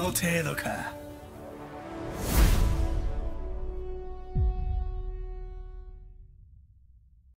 の程度か